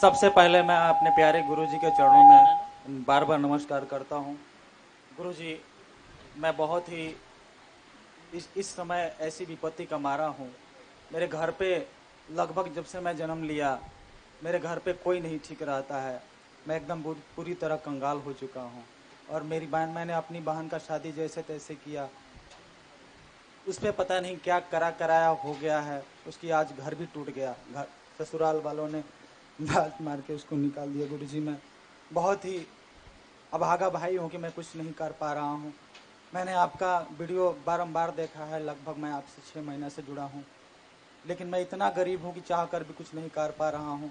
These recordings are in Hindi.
सबसे पहले मैं अपने प्यारे गुरु जी के चरणों में बार बार नमस्कार करता हूँ। गुरु जी मैं बहुत ही इस इस समय ऐसी विपत्ति का मारा हूँ। मेरे घर पे लगभग जब से मैं जन्म लिया, मेरे घर पे कोई नहीं ठीक रहता है। मैं एकदम पूरी तरह कंगाल हो चुका हूँ। और मेरी बहन, मैंने अपनी बहन का शादी जैसे तैसे किया। उस पे पता नहीं क्या करा कराया हो गया है। उसकी आज घर भी टूट गया। घर ससुराल वालों ने लात मार के उसको निकाल दिया गुरु जी मैं। बहुत ही अभागा भाई हूँ कि मैं कुछ नहीं कर पा रहा हूँ। मैंने आपका वीडियो बारंबार देखा है। लगभग मैं आपसे छः महीना से जुड़ा हूँ। लेकिन मैं इतना गरीब हूँ कि चाह कर भी कुछ नहीं कर पा रहा हूँ।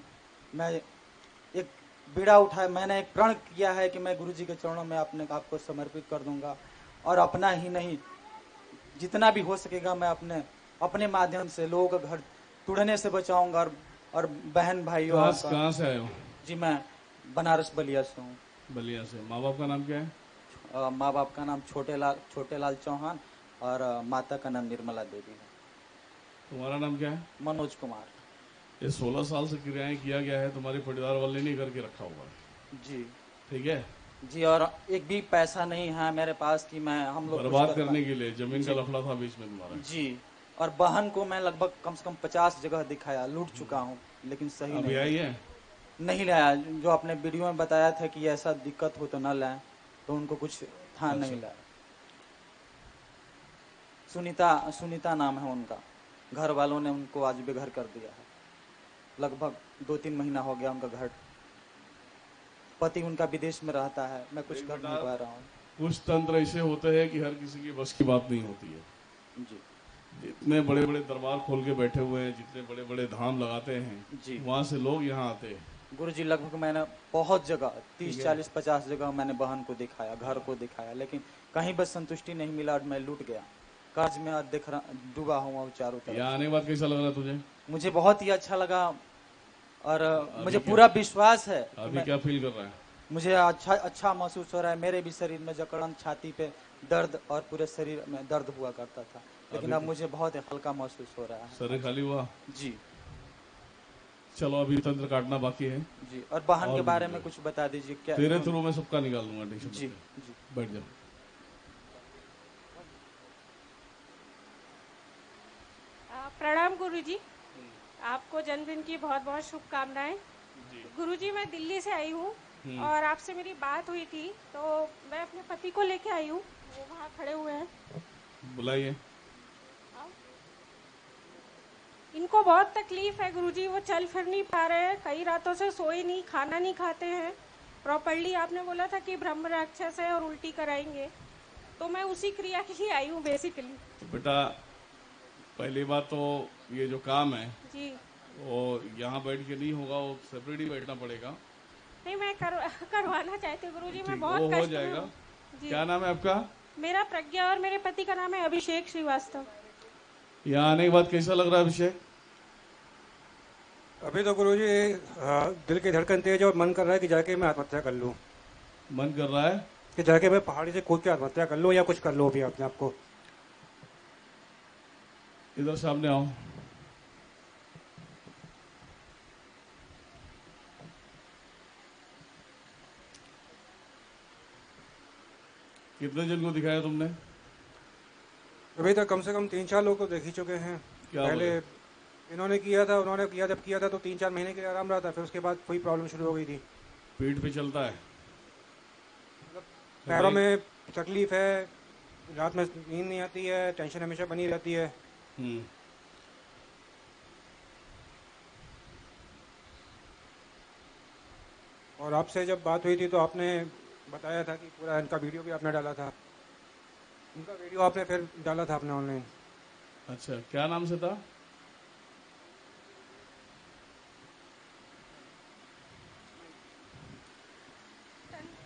मैं एक बीड़ा उठाया। मैंने एक प्रण किया है कि मैं गुरु जी के चरणों में अपने आप को समर्पित कर दूँगा। और अपना ही नहीं जितना भी हो सकेगा मैं अपने अपने माध्यम से लोगों का घर टूटने से बचाऊँगा और और बहन भाई कहाँ का- कहाँ से आए हो? जी मैं बनारस बलिया से हूँ। बलिया से। माँ बाप का नाम क्या है? माँ बाप का नाम छोटे लाल छोटे लाल चौहान और माता का नाम निर्मला देवी है। तुम्हारा नाम क्या है? मनोज कुमार। ये सोलह साल से क्रियाएँ किया गया है तुम्हारे परिवार वाले नहीं करके रखा हुआ है। जी। ठीक है? जी और एक भी पैसा नहीं है मेरे पास कि मैं हम लोग बर्बाद कर करने के लिए ज़मीन का लफड़ा था बीच में तुम्हारा। जी और बहन को मैं लगभग कम से कम पचास जगह दिखाया लूट चुका हूँ लेकिन सही अभी नहीं। आई है? नहीं लाया जो आपने वीडियो में बताया था कि ऐसा दिक्कत हो तो न लाए तो उनको कुछ था अच्छा। नहीं लाया सुनीता सुनीता नाम है उनका। घर वालों ने उनको आज बेघर कर दिया है। लगभग दो तीन महीना हो गया उनका घर पति उनका विदेश में रहता है मैं कुछ कर नहीं पा रहा हूँ। कुछ तंत्र ऐसे होते हैं कि हर किसी की बस की बात नहीं होती है। जी। जितने बड़े बड़े दरबार खोल के बैठे हुए हैं जितने बड़े बड़े धाम लगाते हैं जी। वहाँ से लोग यहाँ आते हैं। गुरु जी लगभग मैंने बहुत जगह तीस चालीस पचास जगह मैंने बहन को दिखाया घर को दिखाया लेकिन कहीं बस संतुष्टि नहीं मिला और मैं लूट गया। कर्ज में आज देख रहा डूबा हुआ चारों तरफ़। आने के बाद कैसा लग रहा है तुझे? मुझे बहुत ही अच्छा लगा और मुझे पूरा विश्वास है अभी क्या फील कर रहा है? मुझे अच्छा अच्छा महसूस हो रहा है। मेरे भी शरीर में जकड़न छाती पे दर्द और पूरे शरीर में दर्द हुआ करता था। लेकिन अब मुझे बहुत ही हल्का महसूस हो रहा है। शरीर खाली हुआ? जी। चलो अभी तंत्र काटना बाकी है। जी और बहन के बारे में कुछ बता दीजिए क्या तेरे थ्रू मैं सबका निकाल दूँगा टेंशन जी जी। बैठ जाओ प्रणाम गुरु गुरुजी। आपको जन्मदिन की बहुत बहुत शुभकामनाएँ। गुरु जी मैं दिल्ली से आई हूँ और आपसे मेरी बात हुई थी तो मैं अपने पति को लेके आई हूँ। वो वहाँ खड़े हुए हैं। बुलाइए। इनको बहुत तकलीफ़ है गुरुजी वो चल फिर नहीं पा रहे हैं। कई रातों से सोए नहीं खाना नहीं खाते हैं। प्रॉपरली आपने बोला था कि ब्रह्म राक्षस है और उल्टी कराएँगे। तो मैं उसी क्रिया के लिए आई हूँ बेसिकली बेटा पहली बात तो ये जो काम है जी वो यहाँ बैठ के नहीं होगा वो सेपरेट ही बैठना पड़ेगा। नहीं मैं कर, करवाना चाहती हूँ गुरुजी मैं बहुत हो जाएगा। क्या नाम है आपका? मेरा प्रज्ञा और मेरे पति का नाम है अभिषेक श्रीवास्तव। यहाँ आने के बाद कैसा लग रहा है अभिषेक? अभी तो गुरु जी दिल की धड़कन तेज और मन कर रहा है कि जाके मैं आत्महत्या कर लूँ। मन कर रहा है? कि जाके मैं पहाड़ी से कूद के आत्महत्या कर लूँ या कुछ कर लूँ अभी अपने आप को। इधर सामने आओ। कितने जन को दिखाया तुमने? अभी तक कम से कम तीन चार लोग को देख ही चुके हैं। क्या पहले इन्होंने किया था उन्होंने किया जब किया था तो तीन चार महीने के लिए आराम रहा था फिर उसके बाद कोई प्रॉब्लम शुरू हो गई थी। पीठ पे चलता है। पैरों में तकलीफ़ है रात में नींद नहीं आती है टेंशन हमेशा बनी रहती है। हम्म। और आपसे जब बात हुई थी तो आपने बताया था कि पूरा इनका वीडियो भी आपने डाला था। उनका वीडियो आपने फिर डाला था आपने ऑनलाइन अच्छा क्या नाम से था?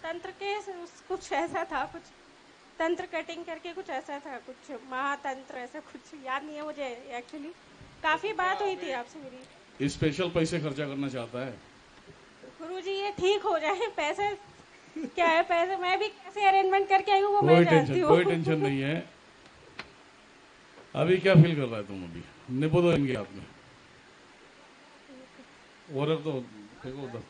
तंत्र के कुछ ऐसा था कुछ तंत्र कटिंग करके कुछ ऐसा था कुछ महातंत्र ऐसा कुछ याद नहीं है मुझे एक्चुअली काफ़ी बात हुई थी आपसे मेरी। स्पेशल पैसे खर्चा करना चाहता है। गुरुजी ये ठीक हो जाए पैसे क्या है पैसे? मैं भी कैसे अरेंजमेंट करके आई हूँ वो कोई मैं जानती टेंशन हूँ। कोई टेंशन नहीं है। अभी क्या फील कर रहा है तुम अभी? नींबू दो इनके हाथ में। और तो फेंको उधर।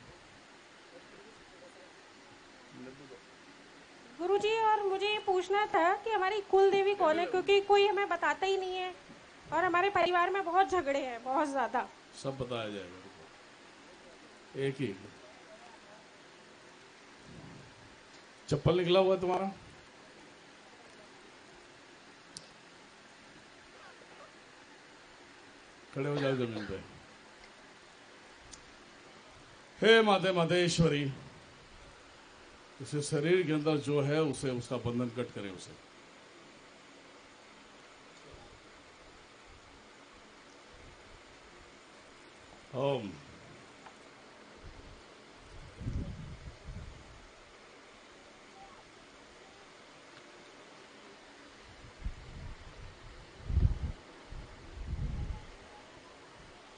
गुरुजी और मुझे ये पूछना था कि हमारी कुल देवी कौन है? क्योंकि कोई हमें बताता ही नहीं है और हमारे परिवार में बहुत झगड़े हैं बहुत ज़्यादा। सब बताया जाएगा। एक ही। चप्पल निकला हुआ तुम्हारा? खड़े हो जाओ ज़मीन पे। हे माते मातेश्वरी, उसे शरीर के अंदर जो है, उसे उसका बंधन कट करे उसे। ओम।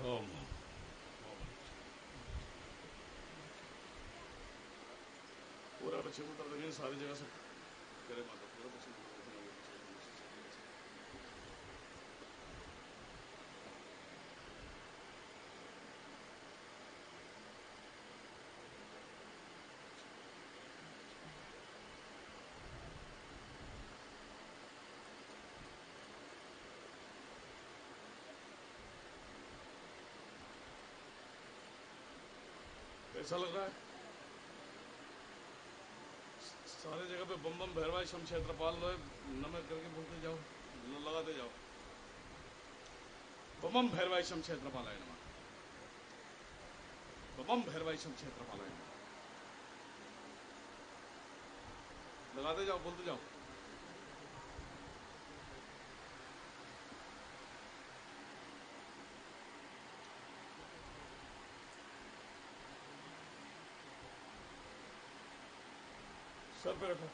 ओम पूरा पश्चिम उत्तर दक्षिण सारी जगह से करे माता कैसा लग रहा है? सारे जगह पे बम बम भैरवाई शम क्षेत्रपाल नमक करके बोलते जाओ लगाते जाओ। बम बम भैरवाई शम क्षेत्रपाल है नमः बम भैरवाई शम क्षेत्रपाल है लगाते जाओ, बोलते जाओ। सर पे रखो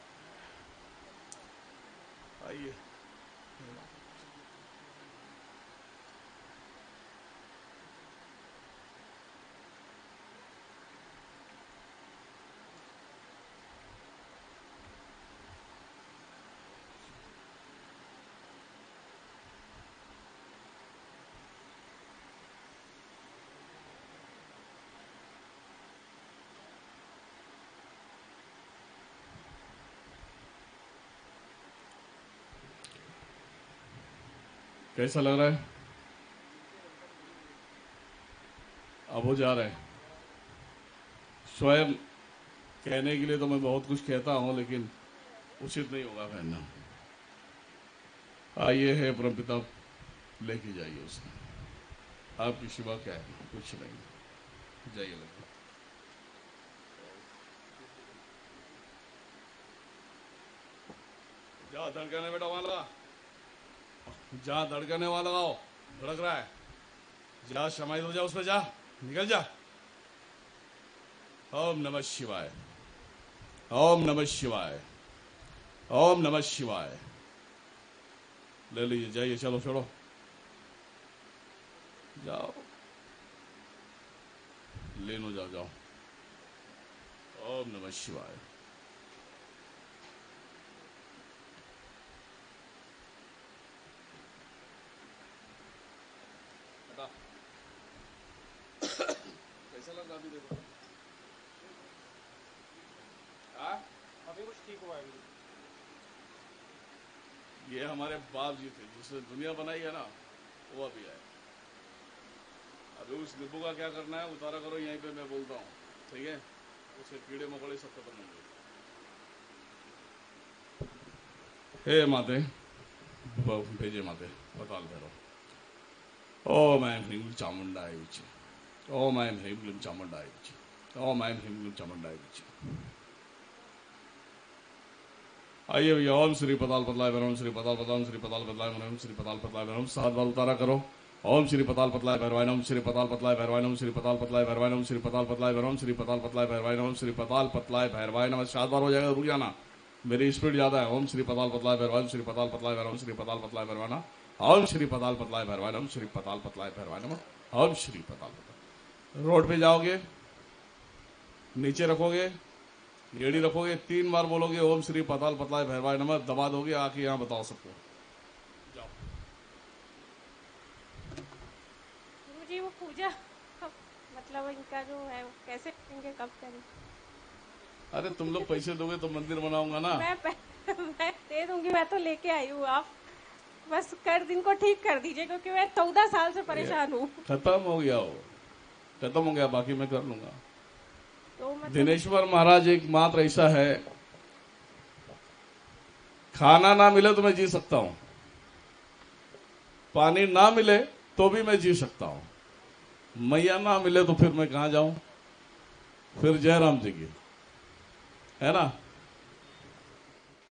कैसा लग रहा है? अब हो जा रहा है। स्वयं कहने के लिए तो मैं बहुत कुछ कहता हूँ, लेकिन उचित नहीं होगा कहना आइए है, परम पिता, लेके जाइए उसे आपकी शिवा क्या है? कुछ नहीं। जाइए बेटा वहाँ लगा जा धड़कने वहाँ लगाओ धड़क रहा है। जा समाहित हो जा उसमें जा। निकल जा। ओम नमः शिवाय। ओम नमः शिवाय। ओम नमः शिवाय। ले लीजिए, जाइए, चलो, छोड़ो। जाओ। लेनो जाओ जाओ। ओम नमः शिवाय। हाँ? ये हमारे बाप जी थे, जिसने दुनिया बनाई है ना, वो अभी आए। अभी उस नींबू का क्या करना है, उतारा करो, यहीं पे मैं बोलता हूँ, ठीक है? उसके कीड़े मकोड़े सब खत्म होंगे हे माते भेजे माते बताल भैरव ओम ऐं ह्रीं चामुंडाय विच ओम ओम ऐं ह्रीं क्लीं चामुंडाय विच आइए ओम श्री पताल पतलाय भैरव श्री पताल पताल श्री पताल पतलाय भैरव श्री पताल पतलाय भैरव सात बार उतारा करो ओम श्री पताल पतलाय भैरवाय श्री पताल पतलाय भैरवाय श्री पताल पतलाय भैरवाय श्री पताल पतलाय भैरव श्री पताल पतलाय भैरवाय श्री पताल पतलाय भैरवाय नम सात बार हो जाएगा रुक जाना मेरी स्पीड ज़्यादा है ओम श्री पताल पतलाय भैरवाय श्री पताल पतलाय भैरव श्री पताल पतलाय भैरवाना ओम श्री पताल पतलाय भैरवाय नम श्री पताल पतलाय भैरवाय नम ओम श्री पताल पतलाय रोड पे जाओगे नीचे रखोगे एड़ी रखोगे तीन बार बोलोगे ओम श्री पताल पतलाय भैरवाय नमः दबा दोगे आके यहाँ बताओ सबको। जाओ। जी वो पूजा मतलब इनका जो है वो कैसे करेंगे कब करेंगे? अरे तुम लोग पैसे दोगे तो मंदिर बनाऊँगा ना। मैं मैं दे दूँगी मैं तो लेके आई हूँ आप बस कर दिन को ठीक कर दीजिए क्योंकि मैं चौदह साल से परेशान हूँ। खत्म हो गया वो। खत्म हो गया बाकी मैं कर लूँगा। तो मतलब दिनेश्वर महाराज एक मात्र ऐसा है खाना ना मिले तो मैं जी सकता हूँ। पानी ना मिले तो भी मैं जी सकता हूँ। मैया ना मिले तो फिर मैं कहा जाऊँ? फिर जयराम जी की। है ना?